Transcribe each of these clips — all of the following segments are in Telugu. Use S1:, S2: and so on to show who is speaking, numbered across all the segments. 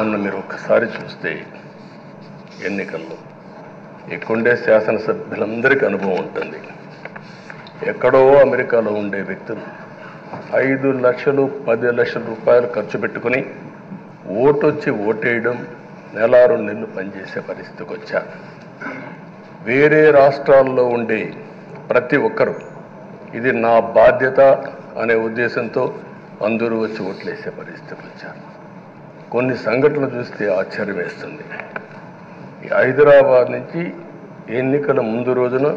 S1: మొన్న మీరు ఒక్కసారి చూస్తే ఎన్నికల్లో ఇక్కడుండే శాసనసభ్యులందరికీ అనుభవం ఉంటుంది. ఎక్కడో అమెరికాలో ఉండే వ్యక్తులు ఐదు లక్షలు పది లక్షల రూపాయలు ఖర్చు పెట్టుకుని ఓటొచ్చి ఓటేయడం నెల రెండు నెలలు పనిచేసే పరిస్థితికి వచ్చా వేరే రాష్ట్రాల్లో ఉండే ప్రతి ఒక్కరూ ఇది నా బాధ్యత అనే ఉద్దేశంతో అందరూ వచ్చి ఓట్లేసే పరిస్థితికి వచ్చారు. కొన్ని సంఘటనలు చూస్తే ఆశ్చర్యం వేస్తుంది. హైదరాబాద్ నుంచి ఎన్నికల ముందు రోజున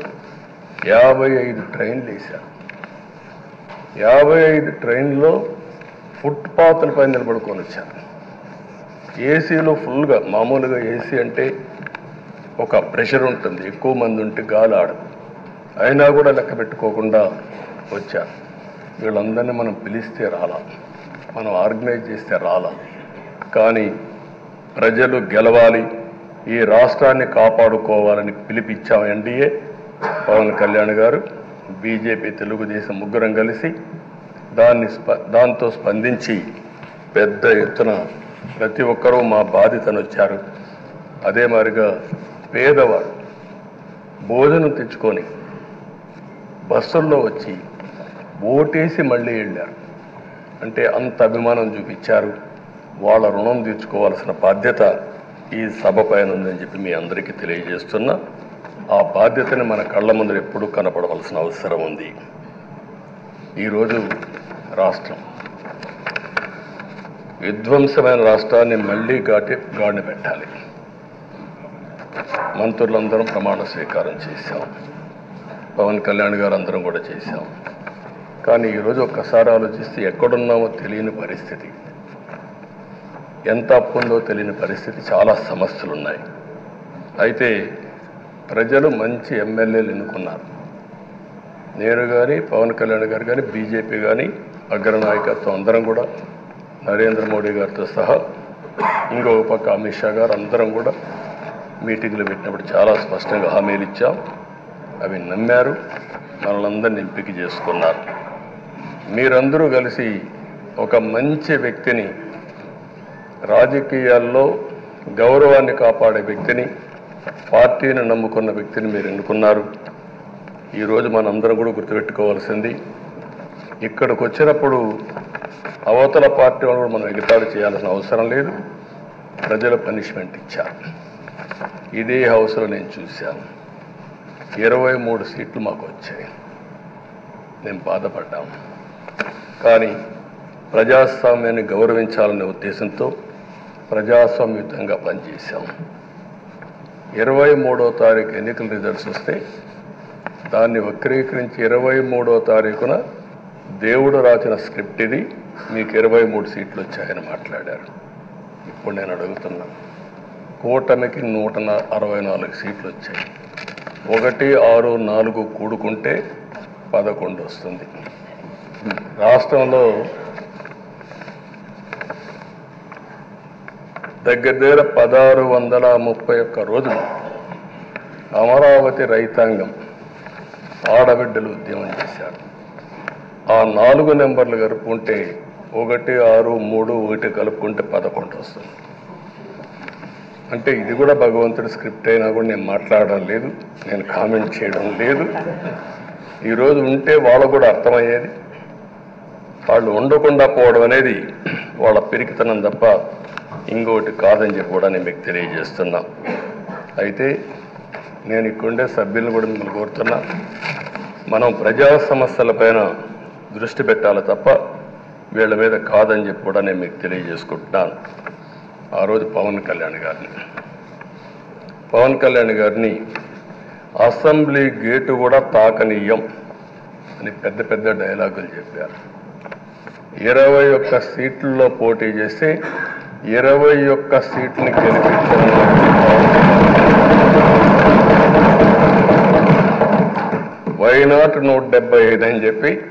S1: యాభై ఐదు ట్రైన్లు వేశారు. యాభై ఐదు ట్రైన్లో ఫుట్పాత్లపై నిలబడుకొని వచ్చారు. ఏసీలో ఫుల్గా మామూలుగా ఏసీ అంటే ఒక ప్రెషర్ ఉంటుంది. ఎక్కువ మంది ఉంటే గాలి ఆడదు. అయినా కూడా లెక్క పెట్టుకోకుండా వచ్చారు. వీళ్ళందరినీ మనం పిలిస్తే రాలా. మనం ఆర్గనైజ్ చేస్తే రాలా. కానీ ప్రజలు గెలవాలి ఈ రాష్ట్రాన్ని కాపాడుకోవాలని పిలిపించాం ఎన్డీఏ. పవన్ కళ్యాణ్ గారు బీజేపీ తెలుగుదేశం ముగ్గురం కలిసి దాన్ని స్ప దాంతో స్పందించి పెద్ద ఎత్తున ప్రతి ఒక్కరూ మా బాధితను వచ్చారు. అదే మాదిరిగా పేదవాడు భోజనం తెచ్చుకొని బస్సుల్లో వచ్చి ఓటేసి మళ్ళీ వెళ్ళారు. అంటే అంత అభిమానం చూపించారు. వాళ్ళ రుణం తీర్చుకోవాల్సిన బాధ్యత ఈ సభ పైన ఉందని చెప్పి మీ అందరికీ తెలియజేస్తున్నా. ఆ బాధ్యతని మన కళ్ళ ముందర ఎప్పుడూ కనపడవలసిన అవసరం ఉంది. ఈరోజు రాష్ట్రం. విధ్వంసమైన రాష్ట్రాన్ని మళ్ళీ గాటి గాడిన పెట్టాలి. మంత్రులందరం ప్రమాణ స్వీకారం చేశాం. పవన్ కళ్యాణ్ గారు అందరం కూడా చేశాం. కానీ ఈరోజు ఒక్కసారి ఆలోచిస్తే ఎక్కడున్నామో తెలియని పరిస్థితి. ఎంత అప్పు ఉందో తెలియని పరిస్థితి చాలా సమస్యలు ఉన్నాయి అయితే ప్రజలు మంచి ఎమ్మెల్యేలు ఎన్నుకున్నారు. నేను కానీ పవన్ కళ్యాణ్ గారు కానీ బీజేపీ కానీ అగ్రనాయకత్వం అందరం కూడా నరేంద్ర మోడీ గారితో సహా ఇంకొక పక్క అమిత్ షా గారు అందరం కూడా మీటింగ్లు పెట్టినప్పుడు చాలా స్పష్టంగా హామీలు ఇచ్చాం. అవి నమ్మారు. మనలందరిని ఎంపిక చేసుకున్నారు. మీరందరూ కలిసి ఒక మంచి వ్యక్తిని రాజకీయాల్లో గౌరవాన్ని కాపాడే వ్యక్తిని పార్టీని నమ్ముకున్న వ్యక్తిని మీరు ఎన్నుకున్నారు. ఈరోజు మనందరం కూడా గుర్తుపెట్టుకోవాల్సింది ఇక్కడికి వచ్చినప్పుడు అవతల పార్టీ వాళ్ళు కూడా మనం ఎగతాడు చేయాల్సిన అవసరం లేదు. ప్రజల పనిష్మెంట్ ఇచ్చారు. ఇదే హౌస్లో నేను చూశాను. ఇరవై మూడు సీట్లు మాకు వచ్చాయి. నేను బాధపడ్డాము. కానీ ప్రజాస్వామ్యాన్ని గౌరవించాలనే ఉద్దేశంతో ప్రజాసంయుతంగా పనిచేశాం. ఇరవై మూడో తారీఖు ఎన్నికల రిజల్ట్స్ వస్తే దాన్ని వక్రీకరించి ఇరవై మూడో తారీఖున దేవుడు రాసిన స్క్రిప్ట్ ఇది మీకు ఇరవై మూడు సీట్లు వచ్చాయని మాట్లాడారు. ఇప్పుడు నేను అడుగుతున్నా కూటమికి నూట అరవై నాలుగు సీట్లు వచ్చాయి. ఒకటి ఆరు నాలుగు కూడుకుంటే పదకొండు వస్తుంది. రాష్ట్రంలో దగ్గర దగ్గర పదహారు వందల ముప్పై ఒక్క రోజులు అమరావతి రైతాంగం ఆడబిడ్డలు ఉద్యమం చేశారు. ఆ నాలుగు నెంబర్లు కలుపుకుంటే ఒకటి ఆరు మూడు ఒకటి కలుపుకుంటే పదకొండు వస్తుంది. అంటే ఇది కూడా భగవంతుడి స్క్రిప్ట్ అయినా కూడా నేను మాట్లాడడం లేదు నేను కామెంట్ చేయడం లేదు. ఈరోజు ఉంటే వాళ్ళకు కూడా అర్థమయ్యేది. వాళ్ళు ఉండకుండా పోవడం అనేది వాళ్ళ పిరికితనం తప్ప ఇంకోటి కాదని చెప్పి కూడా నేను మీకు తెలియజేస్తున్నా. అయితే నేను ఇక్కడుండే సభ్యులను కూడా మిమ్మల్ని కోరుతున్నా మనం ప్రజా సమస్యలపైన దృష్టి పెట్టాలి తప్ప వీళ్ళ మీద కాదని చెప్పి కూడా నేను మీకు తెలియజేసుకుంటున్నాను. ఆ రోజు పవన్ కళ్యాణ్ గారిని. పవన్ కళ్యాణ్ గారిని అసెంబ్లీ గేటు కూడా తాకనీయం అని పెద్ద పెద్ద డైలాగులు చెప్పారు. ఇరవై ఒక్క సీట్లలో పోటీ చేస్తే ఇరవై ఒక్క సీట్ని గెలిపించాలని వైనాట్ నూట డెబ్బై ఐదు అని చెప్పి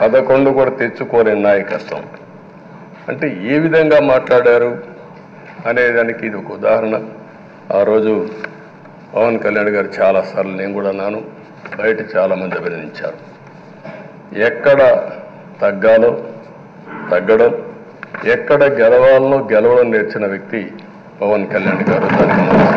S1: పదకొండు కూడా తెచ్చుకోలేని నాయకత్వం. అంటే ఏ విధంగా మాట్లాడారు అనేదానికి ఇది ఒక ఉదాహరణ. ఆ రోజు పవన్ కళ్యాణ్ గారు చాలాసార్లు నేను కూడా నాను బయట చాలామంది అభినందించారు. ఎక్కడ తగ్గాలో తగ్గడం ఎక్కడ గెలవాలో గెలవడం నేర్చిన వ్యక్తి పవన్ కళ్యాణ్ గారు. దానికి